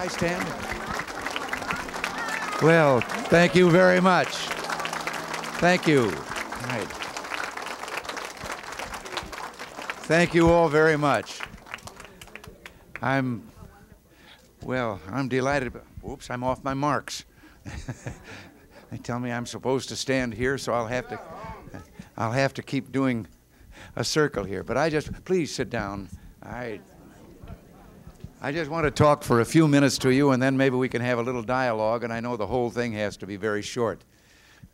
I stand? Well, thank you very much. Thank you. All right. Thank you all very much. I'm, well, I'm delighted. Oops, I'm off my marks. they tell me I'm supposed to stand here, so I'll have to, I'll have to keep doing a circle here. But I just, please sit down. I, I just want to talk for a few minutes to you, and then maybe we can have a little dialogue. And I know the whole thing has to be very short.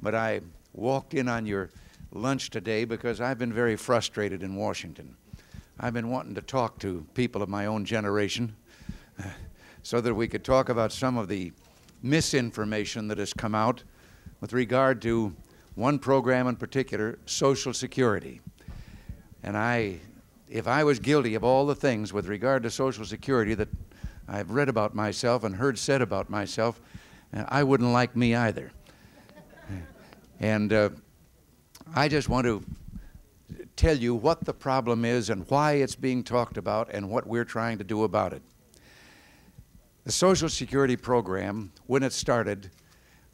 But I walked in on your lunch today because I've been very frustrated in Washington. I've been wanting to talk to people of my own generation so that we could talk about some of the misinformation that has come out with regard to one program in particular, Social Security. And I if I was guilty of all the things with regard to Social Security that I've read about myself and heard said about myself, uh, I wouldn't like me either. and uh, I just want to tell you what the problem is and why it's being talked about and what we're trying to do about it. The Social Security program, when it started,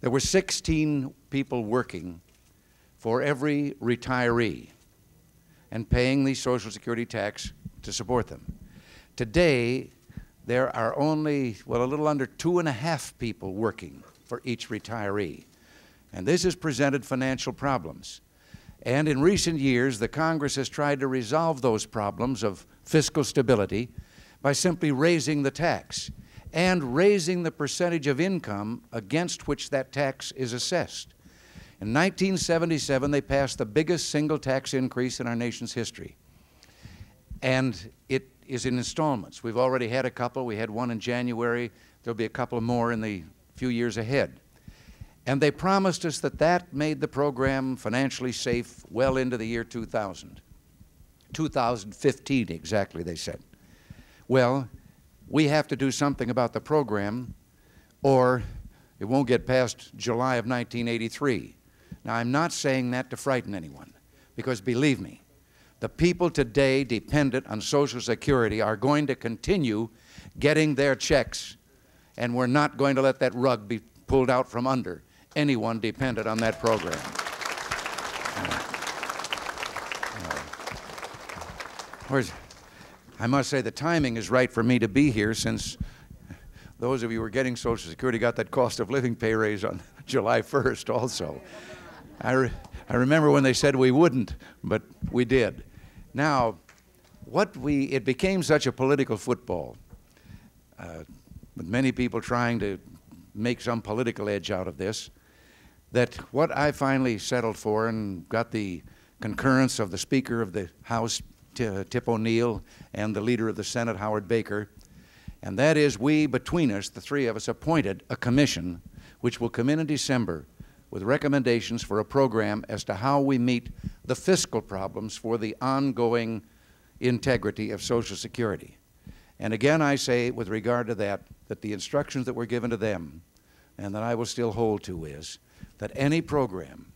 there were 16 people working for every retiree and paying the Social Security tax to support them. Today, there are only, well, a little under two and a half people working for each retiree. And this has presented financial problems. And in recent years, the Congress has tried to resolve those problems of fiscal stability by simply raising the tax and raising the percentage of income against which that tax is assessed. In 1977, they passed the biggest single tax increase in our nation's history. And it is in installments. We've already had a couple. We had one in January. There'll be a couple more in the few years ahead. And they promised us that that made the program financially safe well into the year 2000. 2015, exactly, they said. Well, we have to do something about the program, or it won't get past July of 1983. Now, I'm not saying that to frighten anyone, because believe me, the people today dependent on Social Security are going to continue getting their checks, and we're not going to let that rug be pulled out from under anyone dependent on that program. I must say the timing is right for me to be here since those of you who are getting Social Security got that cost of living pay raise on July 1st also. I, re I remember when they said we wouldn't, but we did. Now, what we, it became such a political football, uh, with many people trying to make some political edge out of this, that what I finally settled for and got the concurrence of the Speaker of the House, Tip O'Neill, and the Leader of the Senate, Howard Baker, and that is we, between us, the three of us, appointed a commission which will come in in December with recommendations for a program as to how we meet the fiscal problems for the ongoing integrity of Social Security. And again, I say with regard to that, that the instructions that were given to them and that I will still hold to is that any program,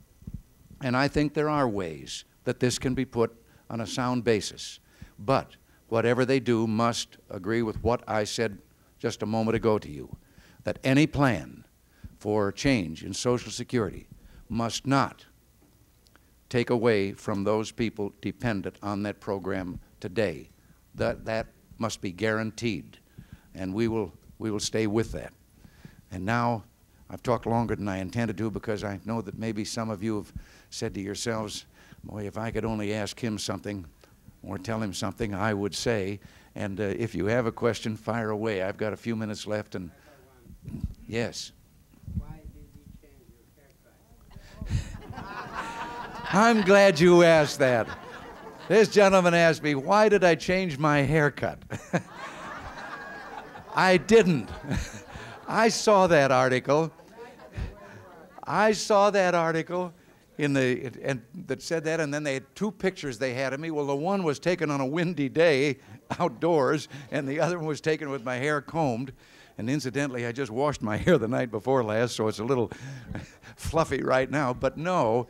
and I think there are ways that this can be put on a sound basis, but whatever they do must agree with what I said just a moment ago to you, that any plan for change in Social Security must not take away from those people dependent on that program today. That, that must be guaranteed, and we will, we will stay with that. And now, I've talked longer than I intended to because I know that maybe some of you have said to yourselves, boy, if I could only ask him something or tell him something, I would say. And uh, if you have a question, fire away. I've got a few minutes left, and yes. I'm glad you asked that. This gentleman asked me, why did I change my haircut? I didn't. I saw that article. I saw that article in the and that said that, and then they had two pictures they had of me. Well, the one was taken on a windy day outdoors, and the other one was taken with my hair combed. And incidentally, I just washed my hair the night before last, so it's a little fluffy right now. But no,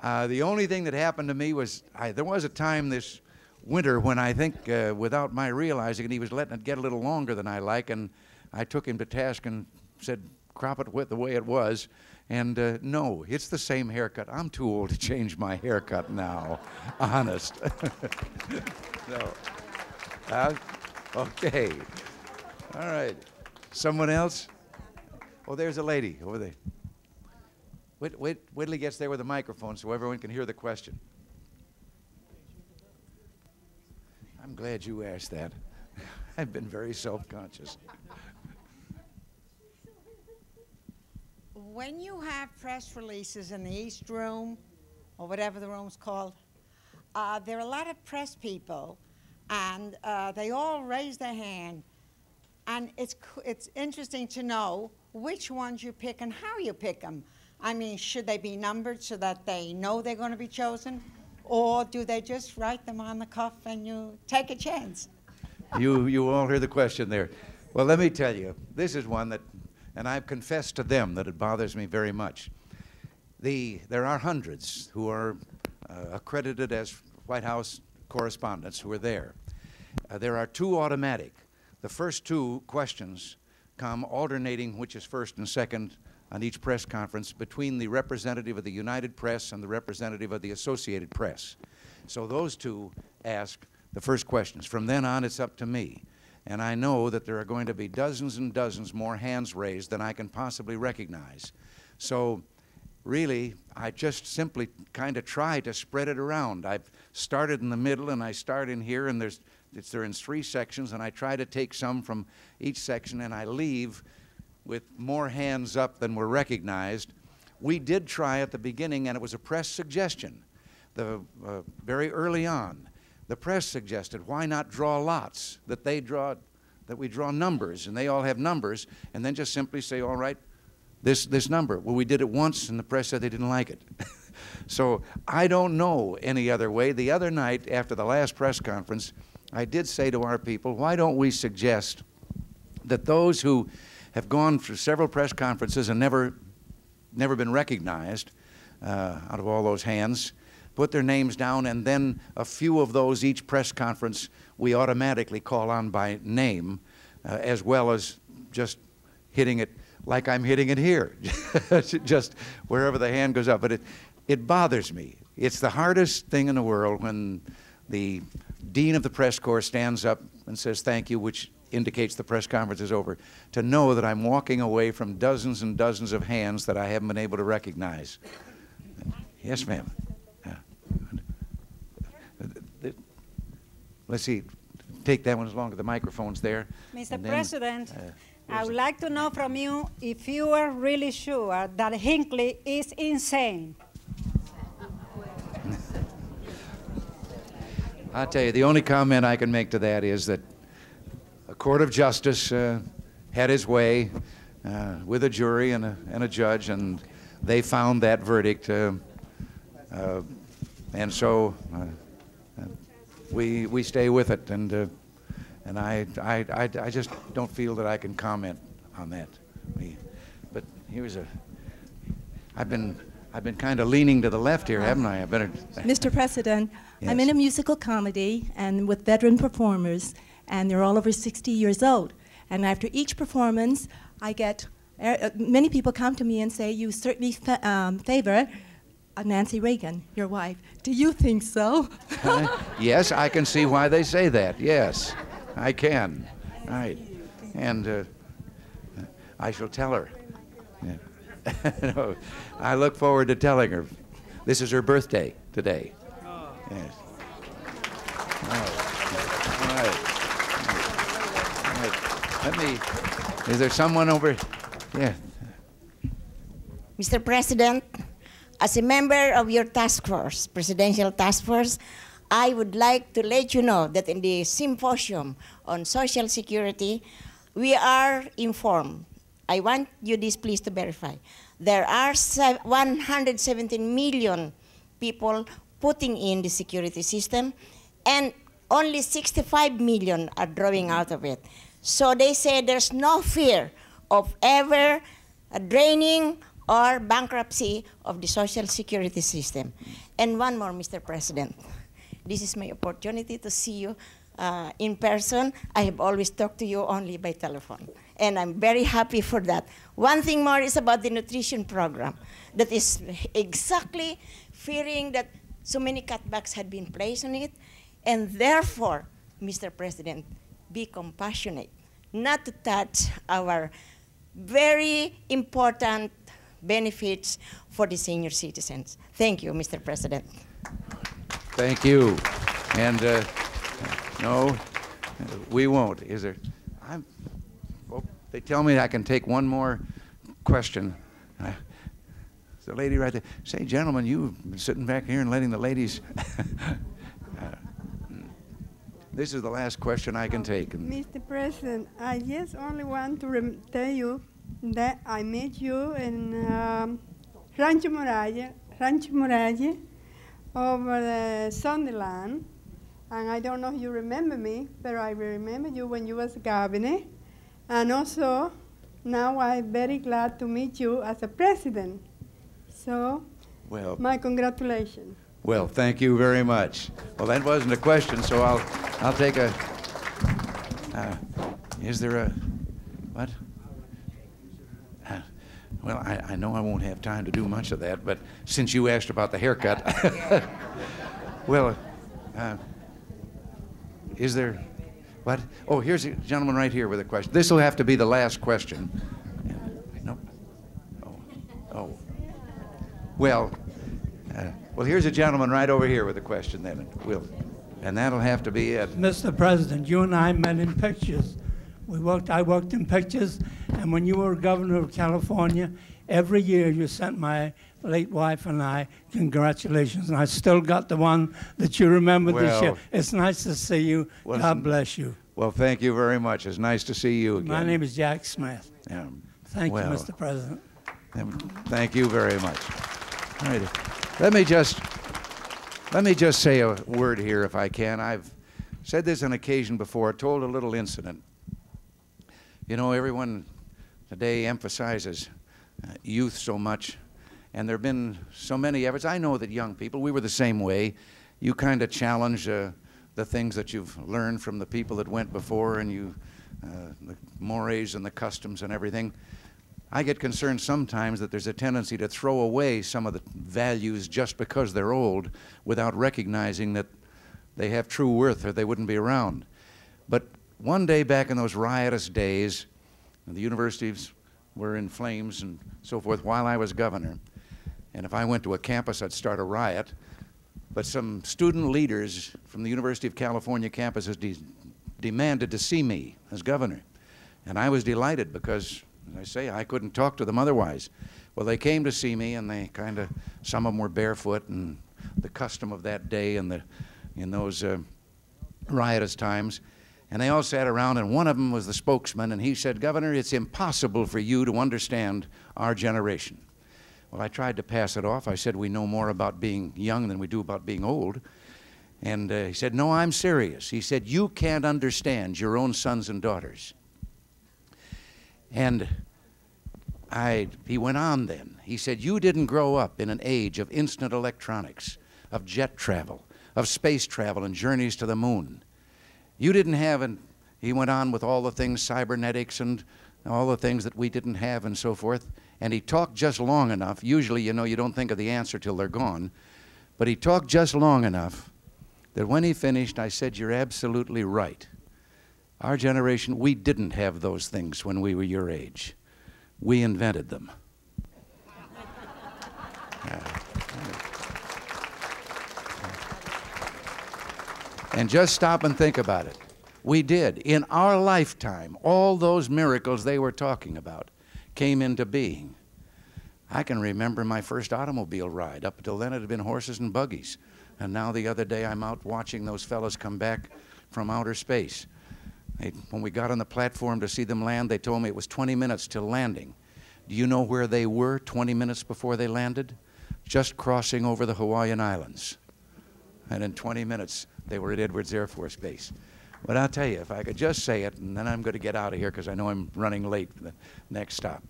uh, the only thing that happened to me was I, there was a time this winter when I think, uh, without my realizing it, he was letting it get a little longer than I like, and I took him to task and said, crop it with the way it was. And uh, no, it's the same haircut. I'm too old to change my haircut now, honest. so, uh, okay. All right. Someone else? Oh, there's a lady over there. Wait, wait, wait till he gets there with a the microphone so everyone can hear the question. I'm glad you asked that. I've been very self conscious. When you have press releases in the East Room, or whatever the room's called, uh, there are a lot of press people, and uh, they all raise their hand. And it's, it's interesting to know which ones you pick and how you pick them. I mean, should they be numbered so that they know they're going to be chosen? Or do they just write them on the cuff and you take a chance? You, you all hear the question there. Well, let me tell you, this is one that, and I've confessed to them that it bothers me very much. The, there are hundreds who are uh, accredited as White House correspondents who are there. Uh, there are two automatic. The first two questions come alternating which is first and second on each press conference between the representative of the United Press and the representative of the Associated Press. So those two ask the first questions. From then on, it's up to me. And I know that there are going to be dozens and dozens more hands raised than I can possibly recognize. So really, I just simply kind of try to spread it around. I've started in the middle and I start in here and there's it's, they're in three sections and I try to take some from each section and I leave with more hands up than were recognized. We did try at the beginning, and it was a press suggestion. The, uh, very early on, the press suggested, why not draw lots? That they draw, that we draw numbers, and they all have numbers, and then just simply say, all right, this, this number. Well, we did it once, and the press said they didn't like it. so I don't know any other way. The other night, after the last press conference, I did say to our people, why don't we suggest that those who have gone through several press conferences and never, never been recognized uh, out of all those hands, put their names down, and then a few of those each press conference we automatically call on by name, uh, as well as just hitting it like I'm hitting it here, just wherever the hand goes up. But it, it bothers me. It's the hardest thing in the world when the dean of the press corps stands up and says thank you, which indicates the press conference is over, to know that I'm walking away from dozens and dozens of hands that I haven't been able to recognize. Yes, ma'am. Yeah. Let's see. Take that one as long as the microphone's there. Mr. Then, President, uh, I would like to know from you if you are really sure that Hinckley is insane. I'll tell you, the only comment I can make to that is that a court of justice uh, had his way uh, with a jury and a, and a judge, and they found that verdict. Uh, uh and so uh, we, we stay with it. And, uh, and I, I, I, I, just don't feel that I can comment on that. We, but here's a, I've been, I've been kind of leaning to the left here, haven't I? I better. Mr. President, yes. I'm in a musical comedy and with veteran performers and they're all over 60 years old. And after each performance, I get uh, many people come to me and say, "You certainly fa um, favor uh, Nancy Reagan, your wife." Do you think so? yes, I can see why they say that. Yes, I can. All right, and uh, I shall tell her. Yeah. no, I look forward to telling her. This is her birthday today. Yes. Let me, is there someone over? Yeah. Mr. President, as a member of your task force, presidential task force, I would like to let you know that in the symposium on social security, we are informed. I want you this please to verify. There are 117 million people putting in the security system, and only 65 million are drawing out of it. So they say there's no fear of ever draining or bankruptcy of the social security system. And one more, Mr. President. This is my opportunity to see you uh, in person. I have always talked to you only by telephone. And I'm very happy for that. One thing more is about the nutrition program that is exactly fearing that so many cutbacks had been placed on it. And therefore, Mr. President, be compassionate, not to touch our very important benefits for the senior citizens. Thank you, Mr. President. Thank you. And uh, no, we won't. Is there? I'm. Oh, they tell me I can take one more question. Uh, the lady right there. Say, gentlemen, you've been sitting back here and letting the ladies. this is the last question I can take. Mr. President, I just only want to tell you that I met you in um, Rancho Mirage, Rancho Mirage, over the Sunnylands. And I don't know if you remember me, but I remember you when you was governor. And also, now I'm very glad to meet you as a president. So, well, my congratulations. Well, thank you very much. Well, that wasn't a question, so I'll, I'll take a. Uh, is there a what? Uh, well, I, I know I won't have time to do much of that, but since you asked about the haircut, well, uh, is there what? Oh, here's a gentleman right here with a question. This will have to be the last question. No. Oh. Oh. Well. Well, here's a gentleman right over here with a question then. We'll, and that'll have to be it. Mr. President, you and I met in pictures. We worked, I worked in pictures, and when you were governor of California, every year you sent my late wife and I congratulations, and I still got the one that you remembered well, this year. It's nice to see you. Well, God bless you. Well, thank you very much. It's nice to see you again. My name is Jack Smith. Yeah. Thank well, you, Mr. President. Thank you very much. All right. Let me just let me just say a word here, if I can. I've said this on occasion before. Told a little incident. You know, everyone today emphasizes uh, youth so much, and there have been so many efforts. I know that young people, we were the same way. You kind of challenge uh, the things that you've learned from the people that went before, and you uh, the mores and the customs and everything. I get concerned sometimes that there's a tendency to throw away some of the values just because they're old without recognizing that they have true worth or they wouldn't be around. But one day back in those riotous days, the universities were in flames and so forth while I was governor. And if I went to a campus, I'd start a riot. But some student leaders from the University of California campuses de demanded to see me as governor. And I was delighted because as I say, I couldn't talk to them otherwise. Well, they came to see me, and they kind of, some of them were barefoot, and the custom of that day and the, in those uh, riotous times. And they all sat around, and one of them was the spokesman, and he said, Governor, it's impossible for you to understand our generation. Well, I tried to pass it off. I said, We know more about being young than we do about being old. And uh, he said, No, I'm serious. He said, You can't understand your own sons and daughters. And I, he went on then. He said, You didn't grow up in an age of instant electronics, of jet travel, of space travel, and journeys to the moon. You didn't have, and he went on with all the things, cybernetics, and all the things that we didn't have, and so forth. And he talked just long enough. Usually, you know, you don't think of the answer till they're gone. But he talked just long enough that when he finished, I said, You're absolutely right. Our generation, we didn't have those things when we were your age. We invented them. And just stop and think about it. We did. In our lifetime, all those miracles they were talking about came into being. I can remember my first automobile ride. Up until then, it had been horses and buggies. And now, the other day, I'm out watching those fellows come back from outer space. They, when we got on the platform to see them land, they told me it was 20 minutes till landing. Do you know where they were 20 minutes before they landed? Just crossing over the Hawaiian Islands. And in 20 minutes, they were at Edwards Air Force Base. But I'll tell you, if I could just say it, and then I'm going to get out of here because I know I'm running late for the next stop.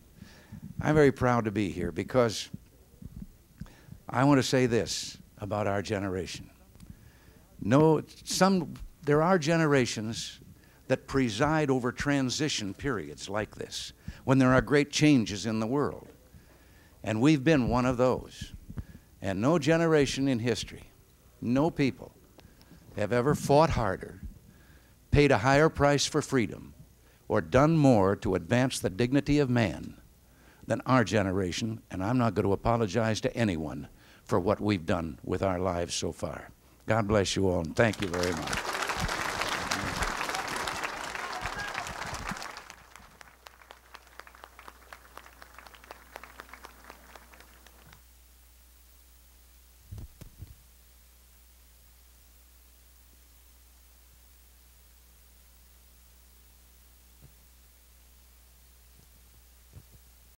I'm very proud to be here because I want to say this about our generation. No, some there are generations that preside over transition periods like this, when there are great changes in the world. And we've been one of those. And no generation in history, no people, have ever fought harder, paid a higher price for freedom, or done more to advance the dignity of man than our generation, and I'm not going to apologize to anyone for what we've done with our lives so far. God bless you all, and thank you very much.